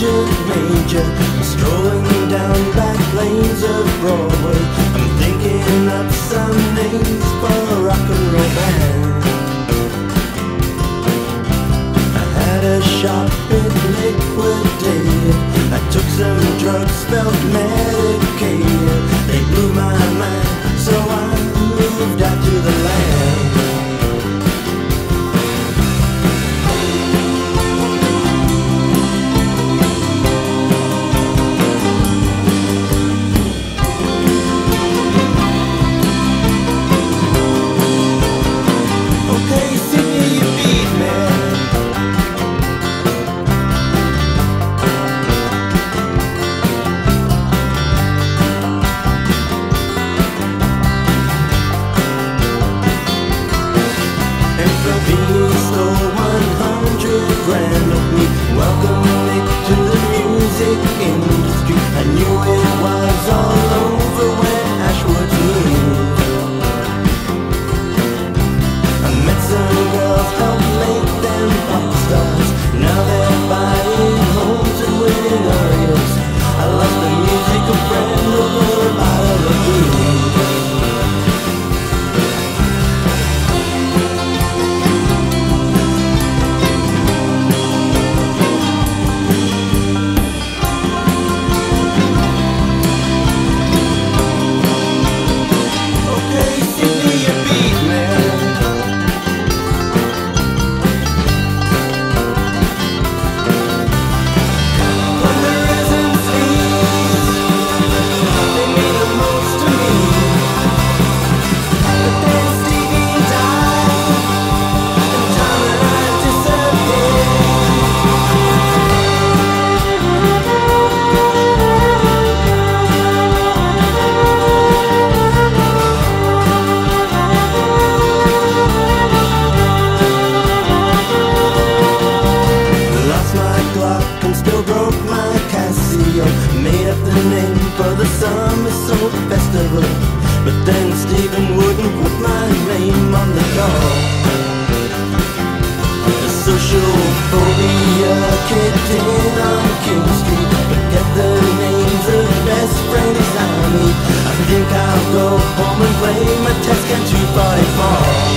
Sergeant Major, strolling down back lanes of Broadway. I'm thinking up some names for a rock and roll band. I had a shop it liquidated. I took some drugs, felt medicated. I knew it was all over still broke my Casio. Made up the name for the summer soul festival But then Stephen wouldn't put my name on the call The social phobia kicked in on King Street. But the names of best friends I meet. I think I'll go home and play my Tascam 244